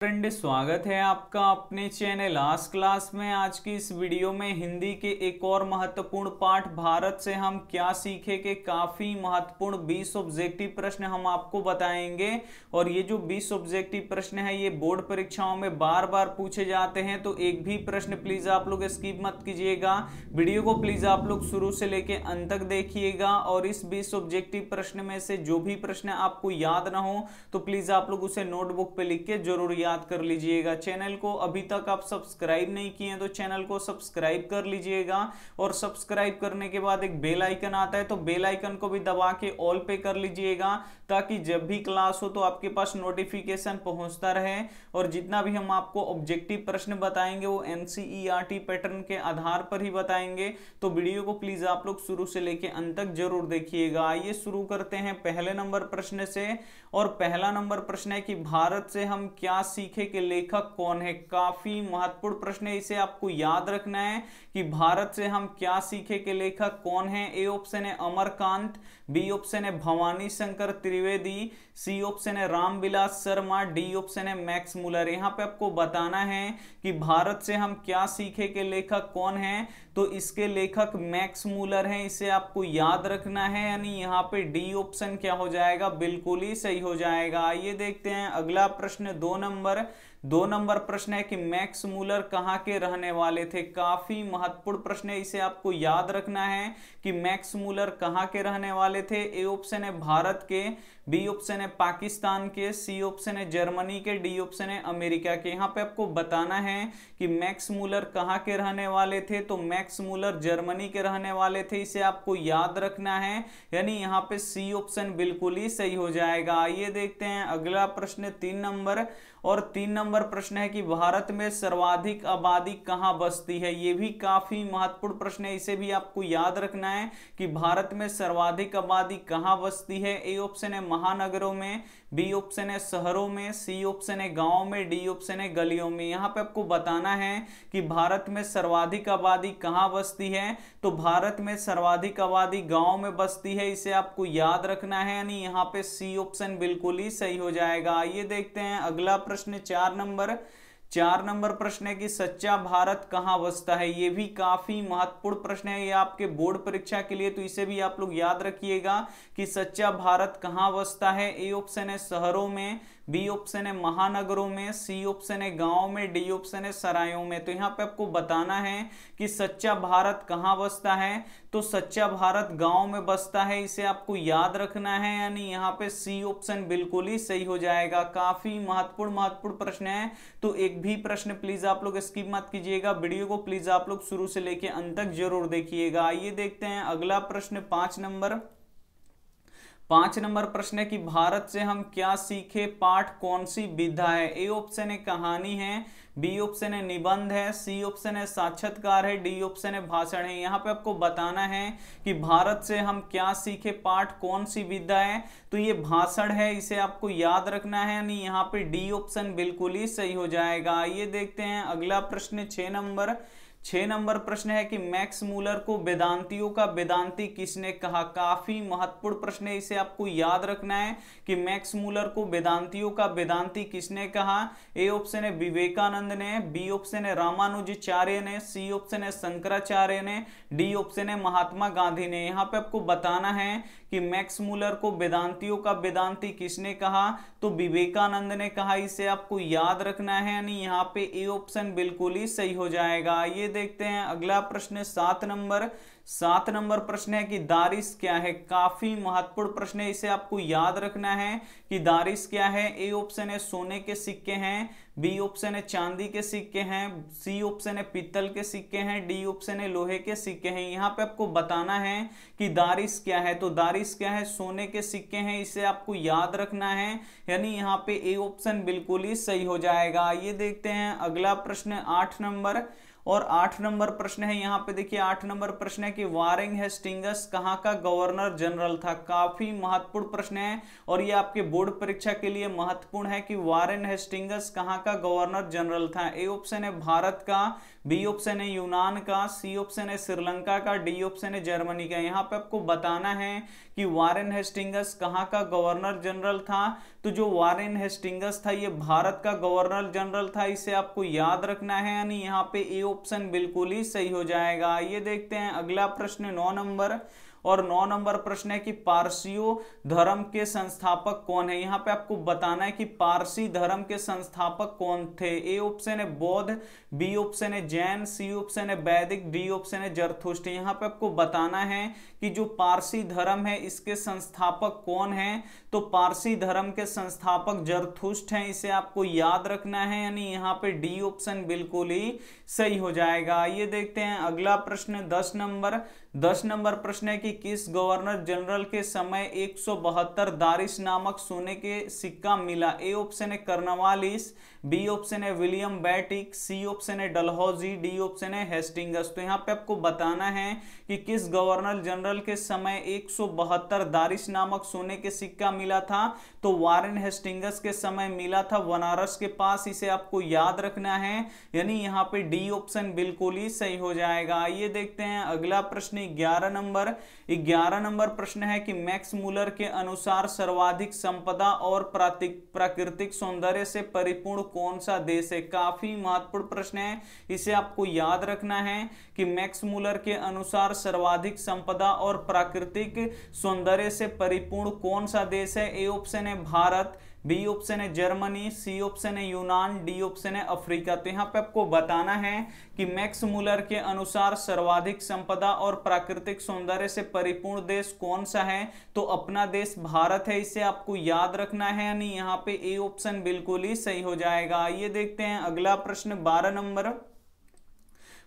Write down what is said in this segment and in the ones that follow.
Friend स्वागत है आपका अपने चैनल आज क्लास में। आज की इस वीडियो में हिंदी के एक और महत्वपूर्ण पाठ, भारत से हम क्या सीखे के काफ़ी महत्वपूर्ण 20 ऑब्जेक्टिव प्रश्न हम आपको बताएँगे। और ये जो 20 ऑब्जेक्टिव प्रश्न है, ये बोर्ड परीक्षाओं में बार बार पूछे जाते हैं। तो एक भी प्रश्न प्लीज़ आप लोग स्कीप मत कीजिएगा। वीडियो को प्लीज़ आप लोग शुरू से लेके अंत तक देखिएगा। और इस बीस ऑब्जेक्टिव प्रश्न में से जो भी प्रश्न आपको याद ना हो तो प्लीज़ आप लोग उसे नोटबुक पे लिख के ज़रूर याद कर लीजिएगा। चैनल को अभी तक आप सब्सक्राइब नहीं किए तो चैनल को सब्सक्राइब कर लीजिएगा और सब्सक्राइब करने के बाद एक बेल आइकन आता है तो बेल आइकन को भी दबा के ऑल पे कर लीजिएगा ताकि जब भी क्लास हो तो आपके पास नोटिफिकेशन पहुँचता रहे और जितना भी हम आपको ऑब्जेक्टिव प्रश्न बताएँगे वो एनसीईआरटी पैटर्न के आधार पर ही बताएँगे। तो वीडियो को प्लीज़ आप लोग शुरू से लेके अंत तक ज़रूर देखिएगा। आइए शुरू करते हैं पहले नंबर प्रश्न से और पहला नंबर प्रश्न है कि भारत से हम क्या सीखे के लेखक कौन है? काफ़ी महत्वपूर्ण प्रश्न है। इसे आपको याद रखना है कि भारत से हम क्या सीखे के लेखक कौन है? ए ऑप्शन है अमरकांत, बी ऑप्शन है भवानी शंकर त्रिवेदी, सी ऑप्शन है रामविलास शर्मा, डी ऑप्शन है मैक्स मुलर। यहाँ पे आपको बताना है कि भारत से हम क्या सीखे के लेखक कौन है? तो इसके लेखक मैक्स मूलर हैं, इसे आपको याद रखना है, यानी यहाँ पे डी ऑप्शन क्या हो जाएगा? बिल्कुल ही सही हो जाएगा। आइए देखते हैं अगला प्रश्न, दो नंबर। दो नंबर प्रश्न है कि मैक्स मूलर कहाँ के रहने वाले थे? काफ़ी महत्वपूर्ण प्रश्न है, इसे आपको याद रखना है कि मैक्स मूलर कहाँ के रहने वाले थे? ए ऑप्शन है भारत के, बी ऑप्शन है पाकिस्तान के, सी ऑप्शन है जर्मनी के, डी ऑप्शन है अमेरिका के। यहाँ पे आपको बताना है कि मैक्स मूलर कहाँ के रहने वाले थे? तो मैक्स मूलर जर्मनी के रहने वाले थे, इसे आपको याद रखना है। यानी यहाँ पे सी ऑप्शन बिल्कुल ही सही हो जाएगा। आइए देखते हैं अगला प्रश्न, तीन नंबर। और तीन नंबर प्रश्न है कि भारत में सर्वाधिक आबादी कहाँ बसती है? यह भी काफ़ी महत्वपूर्ण प्रश्न है। इसे भी आपको याद रखना है कि भारत में सर्वाधिक आबादी कहाँ बसती है? ए ऑप्शन है महानगरों में। बी ऑप्शन है शहरों में, सी ऑप्शन है गाँव में, डी ऑप्शन है गलियों में। यहाँ पे आपको बताना है कि भारत में सर्वाधिक आबादी कहाँ बसती है? तो भारत में सर्वाधिक आबादी गाँव में बसती है, इसे आपको याद रखना है, यानी यहाँ पे सी ऑप्शन बिल्कुल ही सही हो जाएगा। आइए देखते हैं अगला प्रश्न, चार नंबर। चार नंबर प्रश्न है कि सच्चा भारत कहाँ बसता है? ये भी काफ़ी महत्वपूर्ण प्रश्न है ये आपके बोर्ड परीक्षा के लिए तो इसे भी आप लोग याद रखिएगा कि सच्चा भारत कहाँ बसता है? ए ऑप्शन है शहरों में बी ऑप्शन है महानगरों में, सी ऑप्शन है गाँव में, डी ऑप्शन है सरायों में। तो यहाँ पे आपको बताना है कि सच्चा भारत कहाँ बसता है? तो सच्चा भारत गाँव में बसता है, इसे आपको याद रखना है, यानी यहाँ पे सी ऑप्शन बिल्कुल ही सही हो जाएगा। काफ़ी महत्वपूर्ण महत्वपूर्ण प्रश्न है। तो एक भी प्रश्न प्लीज़ आप लोग स्किप मत कीजिएगा। वीडियो को प्लीज़ आप लोग शुरू से लेके अंत तक ज़रूर देखिएगा। आइए देखते हैं अगला प्रश्न पाँच नंबर। पाँच नंबर प्रश्न है कि भारत से हम क्या सीखे? पाठ कौन सी विधा है? ए ऑप्शन है कहानी है, बी ऑप्शन है निबंध है, सी ऑप्शन है साक्षात्कार है, डी ऑप्शन है भाषण है। यहाँ पे आपको बताना है कि भारत से हम क्या सीखे? पाठ कौन सी विधा है? तो ये भाषण है, इसे आपको याद रखना है, यानी यहाँ पे डी ऑप्शन बिल्कुल ही सही हो जाएगा। ये देखते हैं अगला प्रश्न, छह नंबर। छह नंबर प्रश्न है कि मैक्स मूलर को वेदांतियों का वेदांति किसने कहा? काफ़ी महत्वपूर्ण प्रश्न है, इसे आपको याद रखना है कि मैक्स मूलर को वेदांतियों का वेदांति किसने कहा? ए ऑप्शन है विवेकानंद ने, बी ऑप्शन है रामानुजाचार्य ने, सी ऑप्शन है शंकराचार्य ने, डी ऑप्शन है महात्मा गांधी ने। यहाँ पे आपको बताना है कि मैक्स मूलर को वेदांतियों का वेदांति किसने कहा? तो विवेकानंद ने कहा, इसे आपको याद रखना है, यानी यहाँ पे ए ऑप्शन बिल्कुल ही सही हो जाएगा। ये देखते हैं अगला प्रश्न, सात नंबर। सात नंबर प्रश्न है कि दारिश क्या है? काफ़ी महत्वपूर्ण प्रश्न है, इसे आपको याद रखना है कि दारिश क्या है? ए ऑप्शन है सोने के सिक्के हैं, बी ऑप्शन है चांदी के सिक्के हैं, सी ऑप्शन है पीतल के सिक्के हैं, डी ऑप्शन है लोहे के सिक्के हैं। यहाँ पे आपको बताना है कि दारिश क्या है? तो दारिश क्या है? सोने के सिक्के हैं, इसे आपको याद रखना है। यानी यहाँ पे ए ऑप्शन बिल्कुल ही सही हो जाएगा। ये देखते हैं अगला प्रश्न, आठ नंबर। और आठ नंबर प्रश्न है, यहाँ पे देखिए आठ नंबर प्रश्न है कि वारिंग हेस्टिंगस कहाँ का गवर्नर जनरल था? काफ़ी महत्वपूर्ण प्रश्न है और ये आपके बोर्ड परीक्षा के लिए महत्वपूर्ण है कि वारेन हेस्टिंगस कहाँ का गवर्नर जनरल था? ए ऑप्शन है भारत का, बी ऑप्शन है यूनान का, सी ऑप्शन है श्रीलंका का, डी ऑप्शन है जर्मनी का। यहाँ पे आपको बताना है कि वारेन हेस्टिंगस कहाँ का गवर्नर जनरल था? तो जो वारेन हेस्टिंगस था, ये भारत का गवर्नर जनरल था, इसे आपको याद रखना है यानी यहाँ पे ए ऑप्शन बिल्कुल ही सही हो जाएगा। ये देखते हैं अगला प्रश्न नौ नंबर। और नौ नंबर प्रश्न है कि पारसियों धर्म के संस्थापक कौन है? यहाँ पे आपको बताना है कि पारसी धर्म के संस्थापक कौन थे? ए ऑप्शन है बौद्ध, बी ऑप्शन है जैन, सी ऑप्शन है वैदिक, डी ऑप्शन है जरथुष्ट। यहाँ पे आपको बताना है कि जो पारसी धर्म है, इसके संस्थापक कौन है? तो पारसी धर्म के संस्थापक जरथुष्ट हैं, इसे आपको याद रखना है, यानी यहाँ पे डी ऑप्शन बिल्कुल ही सही हो जाएगा। ये देखते हैं अगला प्रश्न, दस नंबर। दस नंबर प्रश्न है कि किस गवर्नर जनरल के समय एक दारिश नामक सोने के सिक्का मिला? ए ऑप्शन है कर्नवालिस, बी ऑप्शन है विलियम बैटिक, सी ऑप्शन है डलहौजी, डी ऑप्शन है हेस्टिंगस। तो यहाँ पे आपको बताना है कि किस गवर्नर जनरल के समय एक दारिश नामक सोने के सिक्का मिला था? तो वारेन हेस्टिंगस के समय मिला था, बनारस के पास। इसे आपको याद रखना है। यानी यहाँ पे डी ऑप्शन बिल्कुल ही सही हो जाएगा। ये देखते हैं अगला प्रश्न, ग्यारह नंबर। ग्यारह नंबर प्रश्न है कि मैक्स मूलर के अनुसार सर्वाधिक संपदा और प्राकृतिक सौंदर्य से परिपूर्ण कौन सा देश है? काफ़ी महत्वपूर्ण प्रश्न है। इसे आपको याद रखना है कि मैक्स मूलर के अनुसार सर्वाधिक संपदा और प्राकृतिक सौंदर्य से परिपूर्ण कौन सा देश है? ए ऑप्शन है भारत बी ऑप्शन है जर्मनी, सी ऑप्शन है यूनान, डी ऑप्शन है अफ्रीका। तो यहाँ पे आपको बताना है कि मैक्स मूलर के अनुसार सर्वाधिक संपदा और प्राकृतिक सौंदर्य से परिपूर्ण देश कौन सा है? तो अपना देश भारत है, इसे आपको याद रखना है यानी यहाँ पे ए ऑप्शन बिल्कुल ही सही हो जाएगा। आइए देखते हैं अगला प्रश्न, बारह नंबर।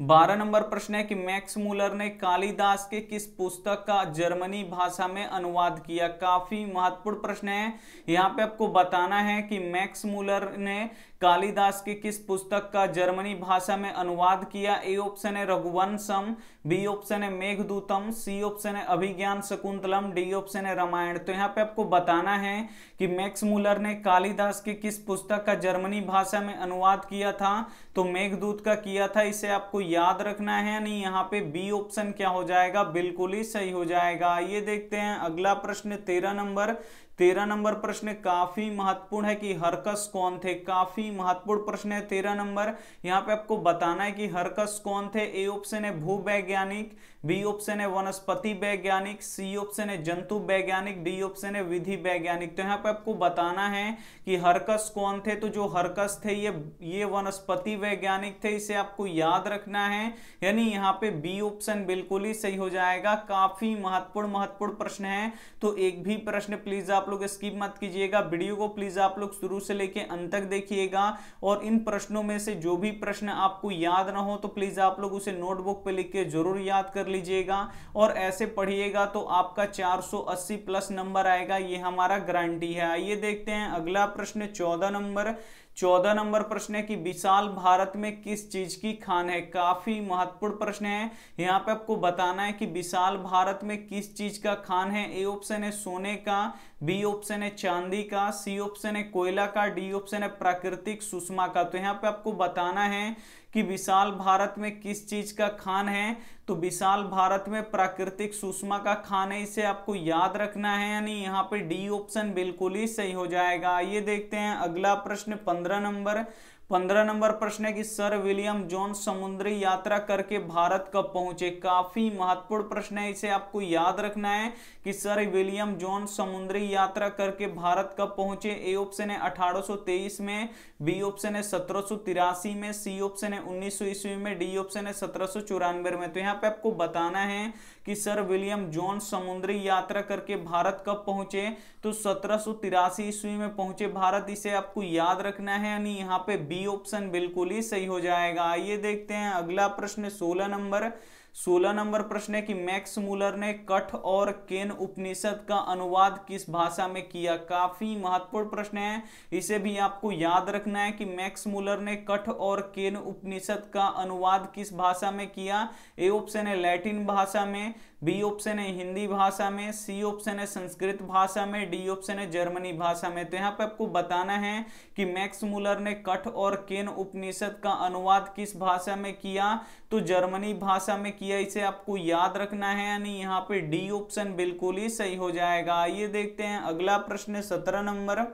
बारह नंबर प्रश्न है कि मैक्स मूलर ने कालिदास के किस पुस्तक का जर्मनी भाषा में अनुवाद किया? काफ़ी महत्वपूर्ण प्रश्न है। यहाँ पे आपको बताना है कि मैक्स मूलर ने कालिदास की किस पुस्तक का जर्मनी भाषा में अनुवाद किया? ए ऑप्शन है रघुवंशम, बी ऑप्शन है मेघदूतम, सी ऑप्शन है अभिज्ञान शकुंतलम, डी ऑप्शन है रामायण। तो यहाँ पे आपको बताना है कि मैक्स मूलर ने कालिदास की किस पुस्तक का जर्मनी भाषा में अनुवाद किया था? तो मेघदूत का किया था, इसे आपको याद रखना है नहीं? यहाँ पे बी ऑप्शन क्या हो जाएगा? बिल्कुल ही सही हो जाएगा। ये देखते हैं अगला प्रश्न, तेरह नंबर। तेरह नंबर प्रश्न काफ़ी महत्वपूर्ण है कि हरकस कौन थे? काफ़ी महत्वपूर्ण प्रश्न है तेरह नंबर। यहाँ पे आपको बताना है कि हरकस कौन थे? ए ऑप्शन है भू वैज्ञानिक बी ऑप्शन है वनस्पति वैज्ञानिक, सी ऑप्शन है जंतु वैज्ञानिक, डी ऑप्शन है विधि वैज्ञानिक। तो यहाँ पे आपको बताना है कि हरकस कौन थे? तो जो हरकस थे, ये ये वनस्पति वैज्ञानिक थे, इसे आपको याद रखना है। यानी यहाँ पे बी ऑप्शन बिल्कुल ही सही हो जाएगा। काफ़ी महत्वपूर्ण महत्वपूर्ण प्रश्न है। तो एक भी प्रश्न प्लीज़ आप लोग स्किप मत कीजिएगा। वीडियो को प्लीज़ आप लोग शुरू से लेके अंत तक देखिएगा। और इन प्रश्नों में से जो भी प्रश्न आपको याद ना हो तो प्लीज़ आप लोग उसे नोटबुक पे लिख के ज़रूर याद कर लीजिएगा। और ऐसे पढ़िएगा तो आपका 480 प्लस नंबर आएगा। ये हमारा गारंटी है। आइए देखते हैं अगला प्रश्न 14 नंबर। चौदह नंबर प्रश्न है कि विशाल भारत में किस चीज़ की खान है? काफ़ी महत्वपूर्ण प्रश्न है। यहाँ पे आपको बताना है कि विशाल भारत में किस चीज़ का खान है? ए ऑप्शन है सोने का, बी ऑप्शन है चांदी का, सी ऑप्शन है कोयला का, डी ऑप्शन है प्राकृतिक सुषमा का। तो यहाँ पे आपको बताना है कि विशाल भारत में किस चीज़ का खान है? तो विशाल भारत में प्राकृतिक सुषमा का खान है, इसे आपको याद रखना है यानी यहाँ पे डी ऑप्शन बिल्कुल ही सही हो जाएगा। ये देखते हैं अगला प्रश्न, पंद्रह नंबर। पंद्रह नंबर प्रश्न है कि सर विलियम जॉन समुद्री यात्रा करके भारत कब पहुँचे? काफ़ी महत्वपूर्ण प्रश्न है, इसे आपको याद रखना है कि सर विलियम जॉन समुद्री यात्रा करके भारत कब पहुँचे? ए ऑप्शन है 1823 में। बी ऑप्शन है सत्रह में, सी ऑप्शन है उन्नीस ईस्वी में, डी ऑप्शन है सत्रह में। तो यहाँ पे आपको बताना है कि सर विलियम जॉन समुद्री यात्रा करके भारत कब पहुँचे? तो सत्रह ईस्वी में पहुँचे भारत। इसे आपको याद रखना है, यानी यहाँ पे बी ऑप्शन बिल्कुल ही सही हो जाएगा। आइए देखते हैं अगला प्रश्न, सोलह नंबर। सोलह नंबर प्रश्न है कि मैक्स मूलर ने कठ और केन उपनिषद का अनुवाद किस भाषा में किया? काफ़ी महत्वपूर्ण प्रश्न है। इसे भी आपको याद रखना है कि मैक्स मूलर ने कठ और केन उपनिषद का अनुवाद किस भाषा में किया? ए ऑप्शन है लैटिन भाषा में। बी ऑप्शन है हिंदी भाषा में सी ऑप्शन है संस्कृत भाषा में डी ऑप्शन है जर्मनी भाषा में। तो यहाँ पे आपको बताना है कि मैक्स मुलर ने कठ और केन उपनिषद का अनुवाद किस भाषा में किया? तो जर्मनी भाषा में किया, इसे आपको याद रखना है यानी यहाँ पे डी ऑप्शन बिल्कुल ही सही हो जाएगा। आइए देखते हैं अगला प्रश्न, सत्रह नंबर।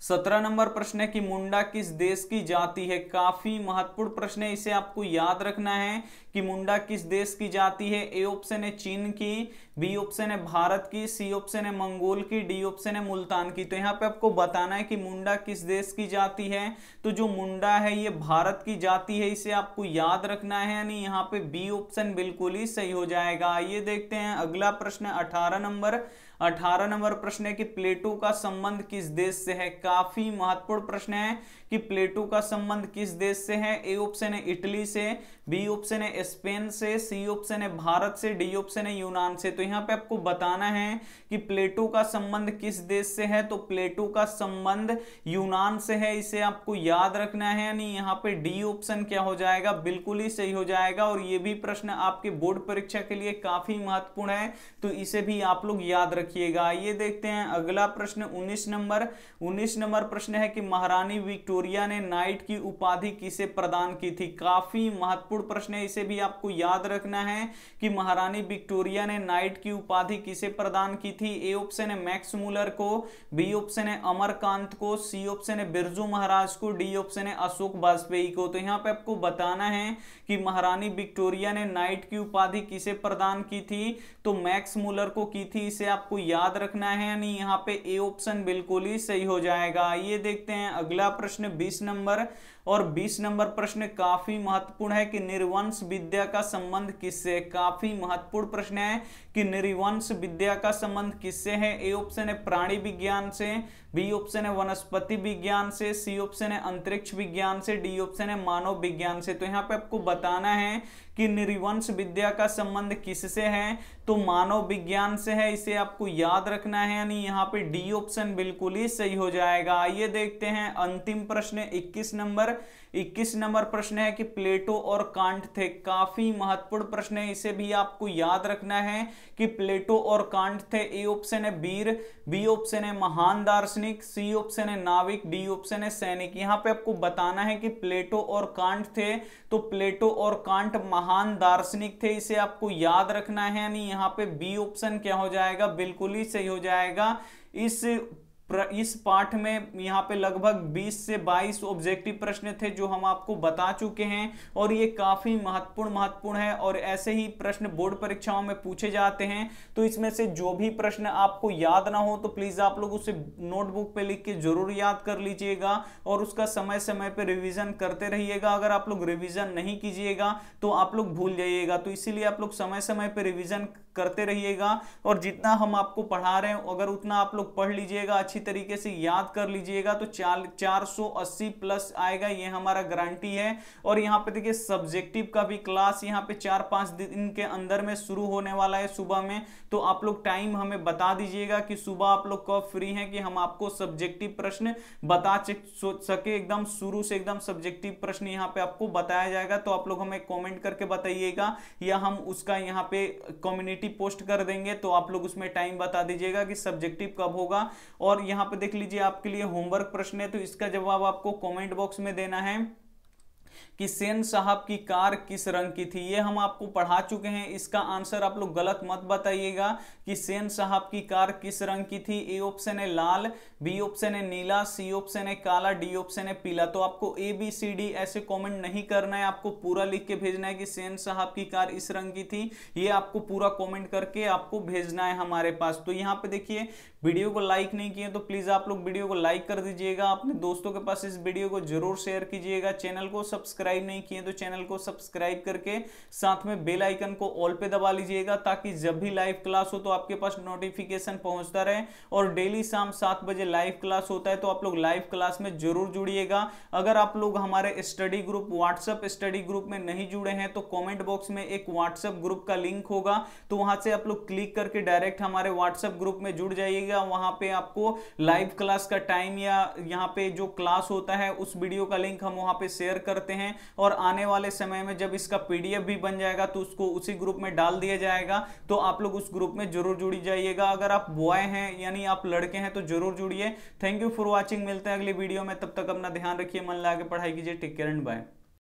सत्रह नंबर प्रश्न है कि मुंडा किस देश की जाति है? काफ़ी महत्वपूर्ण प्रश्न है, इसे आपको याद रखना है कि मुंडा किस देश की जाति है? ए ऑप्शन है चीन की, बी ऑप्शन है भारत की, सी ऑप्शन है मंगोल की, डी ऑप्शन है मुल्तान की। तो यहाँ पे आपको बताना है कि मुंडा किस देश की जाति है? तो जो मुंडा है, ये भारत की जाति है, इसे आपको याद रखना है, यानी यहाँ पे बी ऑप्शन बिल्कुल ही सही हो जाएगा। आइए देखते हैं अगला प्रश्न, अठारह नंबर। अठारह नंबर प्रश्न है कि प्लेटो का संबंध किस देश से है? काफ़ी महत्वपूर्ण प्रश्न है। कि प्लेटो का संबंध किस देश से है? ए ऑप्शन है इटली से, बी ऑप्शन है स्पेन से, सी ऑप्शन है भारत से, डी ऑप्शन है यूनान से। तो यहाँ पे आपको बताना है कि प्लेटो का संबंध किस देश से है? तो प्लेटो का संबंध यूनान से है, इसे आपको याद रखना है। यानी यहाँ पे डी ऑप्शन क्या हो जाएगा? बिल्कुल ही सही हो जाएगा। और ये भी प्रश्न आपके बोर्ड परीक्षा के लिए काफ़ी महत्वपूर्ण है तो इसे भी आप लोग याद रखिएगा। आइए देखते हैं अगला प्रश्न, उन्नीस नंबर। उन्नीस नंबर प्रश्न है कि महारानी विक्टोरिया ने नाइट की उपाधि किसे प्रदान की थी? काफ़ी महत्वपूर्ण प्रश्न है, इसे भी आपको याद रखना है कि महारानी विक्टोरिया ने नाइट की उपाधि किसे प्रदान की थी? ए ऑप्शन है मैक्स मूलर को, बी ऑप्शन है अमरकांत को, सी ऑप्शन है बिरजू महाराज को, डी ऑप्शन है अशोक वाजपेयी को। तो यहाँ पे आपको बताना है कि महारानी विक्टोरिया ने नाइट की उपाधि किसे प्रदान की थी? तो मैक्स मूलर को की थी, इसे आपको याद रखना है यानी यहाँ पे ए ऑप्शन बिल्कुल ही सही हो जाएगा। ये देखते हैं अगला प्रश्न बीस नंबर और 20 नंबर प्रश्न काफ़ी महत्वपूर्ण है कि निर्वंश विद्या का संबंध किससे काफ़ी महत्वपूर्ण प्रश्न है कि निर्वंश विद्या का संबंध किससे है? ए ऑप्शन है प्राणी विज्ञान से, बी ऑप्शन है वनस्पति विज्ञान से, सी ऑप्शन है अंतरिक्ष विज्ञान से, डी ऑप्शन है मानव विज्ञान से। तो यहाँ पे आपको बताना है कि निर्वंश विद्या का संबंध किससे है? तो मानव विज्ञान से है, इसे आपको याद रखना है, यानी यहाँ पे डी ऑप्शन बिल्कुल ही सही हो जाएगा। आइए देखते हैं अंतिम प्रश्न 21 नंबर। 21 नंबर प्रश्न है कि प्लेटो और कांट थे। काफ़ी महत्वपूर्ण प्रश्न है। इसे भी आपको याद रखना है कि प्लेटो और कांट थे। ए ऑप्शन है वीर बी ऑप्शन है महान दार्शनिक, सी ऑप्शन है नाविक, डी ऑप्शन है सैनिक। यहाँ पे आपको बताना है कि प्लेटो और कांट थे तो प्लेटो और कांट महान दार्शनिक थे। इसे आपको याद रखना है यानी यहाँ पे बी ऑप्शन क्या हो जाएगा? बिल्कुल ही सही हो जाएगा। इस इस पाठ में यहाँ पे लगभग 20 से 22 ऑब्जेक्टिव प्रश्न थे जो हम आपको बता चुके हैं और ये काफ़ी महत्वपूर्ण महत्वपूर्ण है और ऐसे ही प्रश्न बोर्ड परीक्षाओं में पूछे जाते हैं। तो इसमें से जो भी प्रश्न आपको याद ना हो तो प्लीज़ आप लोग उसे नोटबुक पे लिख के ज़रूर याद कर लीजिएगा और उसका समय समय पर रिविजन करते रहिएगा। अगर आप लोग रिविजन नहीं कीजिएगा तो आप लोग भूल जाइएगा। तो इसीलिए आप लोग समय समय पर रिविजन करते रहिएगा और जितना हम आपको पढ़ा रहे हैं, अगर उतना आप लोग पढ़ लीजिएगा, अच्छी तरीके से याद कर लीजिएगा तो चार चार प्लस आएगा, ये हमारा गारंटी है। और यहाँ पे देखिए सब्जेक्टिव का भी क्लास यहाँ पे चार पाँच दिन के अंदर में शुरू होने वाला है सुबह में। तो आप लोग टाइम हमें बता दीजिएगा कि सुबह आप लोग कब फ्री हैं कि हम आपको सब्जेक्टिव प्रश्न बता सके। एकदम शुरू से एकदम सब्जेक्टिव प्रश्न यहाँ पे आपको बताया जाएगा। तो आप लोग हमें कॉमेंट करके बताइएगा या हम उसका यहाँ पे कम्युनिटी पोस्ट कर देंगे तो आप लोग उसमें टाइम बता दीजिएगा कि सब्जेक्टिव कब होगा। और यहाँ पे देख लीजिए आपके लिए होमवर्क प्रश्न है तो इसका जवाब आपको कॉमेंट बॉक्स में देना है। कि सेन साहब की कार किस रंग की थी, ये हम आपको पढ़ा चुके हैं। इसका आंसर आप लोग गलत मत बताइएगा कि सेन साहब की कार किस रंग की थी। ए ऑप्शन है लाल, बी ऑप्शन है नीला, सी ऑप्शन है काला, डी ऑप्शन है पीला। तो आपको ए, बी, सी, डी ऐसे कमेंट नहीं करना है। आपको पूरा लिख के भेजना है कि सेन साहब की कार इस रंग की थी। ये आपको पूरा कॉमेंट करके आपको भेजना है हमारे पास। तो यहाँ पे देखिए, वीडियो को लाइक नहीं किए तो प्लीज़ आप लोग वीडियो को लाइक कर दीजिएगा। अपने दोस्तों के पास इस वीडियो को ज़रूर शेयर कीजिएगा। चैनल को सब्सक्राइब सब्सक्राइब नहीं किए तो चैनल को सब्सक्राइब करके साथ में बेल आइकन को ऑल पे दबा लीजिएगा ताकि जब भी लाइव क्लास हो तो आपके पास नोटिफिकेशन पहुँचता रहे और डेली शाम सात बजे लाइव क्लास होता है तो आप लोग लाइव क्लास में ज़रूर जुड़िएगा। अगर आप लोग हमारे study group WhatsApp study group में नहीं जुड़े हैं तो कॉमेंट बॉक्स में एक व्हाट्सएप ग्रुप का लिंक होगा। तो वहाँ से आप लोग क्लिक करके डायरेक्ट हमारे व्हाट्सएप ग्रुप में जुड़ जाइएगा। वहाँ पे आपको लाइव क्लास का टाइम या यहाँ पे जो क्लास होता है उस वीडियो का लिंक हम वहाँ पे शेयर करते हैं। और आने वाले समय में जब इसका पीडीएफ भी बन जाएगा तो उसको उसी ग्रुप में डाल दिया जाएगा तो आप लोग उस ग्रुप में ज़रूर जुड़ी जाइएगा। अगर आप बॉय हैं, यानी आप लड़के हैं तो ज़रूर जुड़िए। थैंक यू फॉर वॉचिंग मिलते हैं अगली वीडियो में। तब तक अपना ध्यान रखिए, मन लगा के पढ़ाई कीजिए। Take care and bye